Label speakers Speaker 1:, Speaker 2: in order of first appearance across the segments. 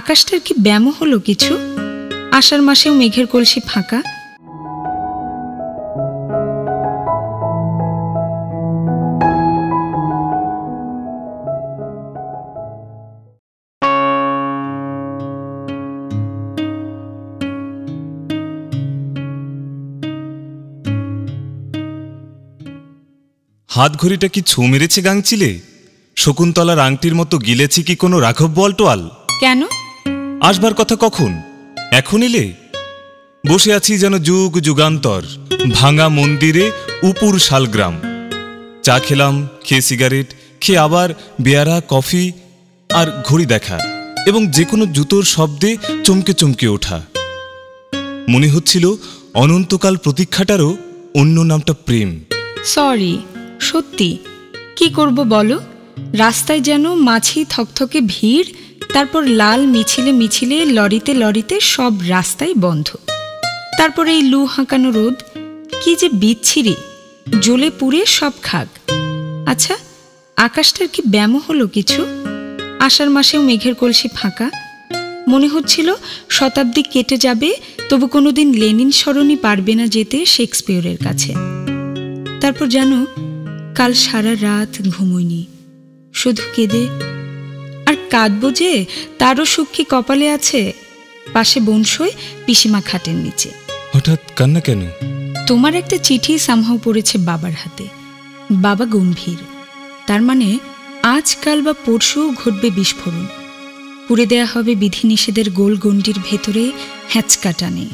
Speaker 1: আকাশটার কি ব্যাম হলো কিছু? আষাঢ় মাসেও মেঘের কলসি ফাঁকা?
Speaker 2: হাত ঘড়িটা কি ছু মেরেছে গাংচিলে শকুন্তলার আংটির মতো গিলেছি কি কোনো রাঘব বলটোয়াল?
Speaker 1: কেন?
Speaker 2: আসবার কথা কখন? এখন এলে বসে আছি যেন যুগ যুগান্তর, ভাঙা মন্দিরে উপুর শালগ্রাম। চা খেলাম, খেয়ে সিগারেট, খেয়ে আবার বেয়ারা, কফি আর ঘড়ি দেখা এবং যে কোনো জুতোর শব্দে চমকে চমকে ওঠা। মনে হচ্ছিল অনন্তকাল প্রতীক্ষাটারও অন্য নামটা প্রেম।
Speaker 1: সরি, সত্যি। কি করব বলো? রাস্তায় যেন মাছি থকথকে ভিড় তারপর লাল মিছিলে মিছিলে, লরিতে লরিতে সব রাস্তাই বন্ধ। তারপর এই লু হাঁকানো রোদ, কি যে বিচ্ছিরি, জ্বলে পুড়ে সব খাক আচ্ছা আকাশটার কি ব্যামো হলো কিছু? আষাঢ় মাসেও মেঘের কলসি ফাঁকা। মনে হচ্ছিল শতাব্দী কেটে যাবে, তবু কোনোদিন লেনিন স্মরণই পারবে না যেতে শেক্সপিয়রের কাছে। তারপর জানো, কাল সারা রাত ঘুমোইনি শুধু কেঁদে কাঁদবো যে তারও সুখ কি কপালে আছে? পাশে বনসই পিসিমা খাটের নিচে।
Speaker 2: হঠাৎ কান্না কেন?
Speaker 1: তোমার একটা চিঠি সামহাও পড়েছে বাবার হাতে। বাবা গম্ভীর। তার মানে আজকাল বা পরশু ঘটবে বিস্ফোরণ। পুড়ে দেয়া হবে বিধিনিষেধের গোল গণ্ডির ভেতরে হ্যাঁচকা টানে।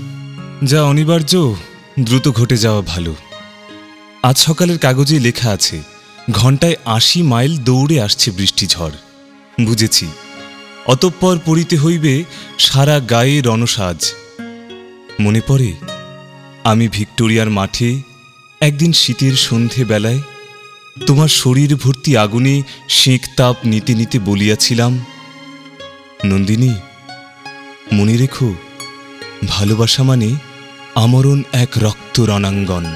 Speaker 2: যা অনিবার্য দ্রুত ঘটে যাওয়া ভালো। আজ সকালের কাগজে লেখা আছে ঘন্টায় আশি মাইল দৌড়ে আসছে বৃষ্টি ঝড়। বুঝেছি। অতঃপর পড়িতে হইবে সারা গায়ে রণসাজ মনে পড়ে, আমি ভিক্টোরিয়ার মাঠে একদিন শীতের সন্ধে বেলায় তোমার শরীর ভর্তি আগুনে সেঁক তাপ নিতে নিতে বলিয়াছিলাম, নন্দিনী, মনে রেখো, ভালোবাসা মানে আমরণ এক রক্ত রণাঙ্গন।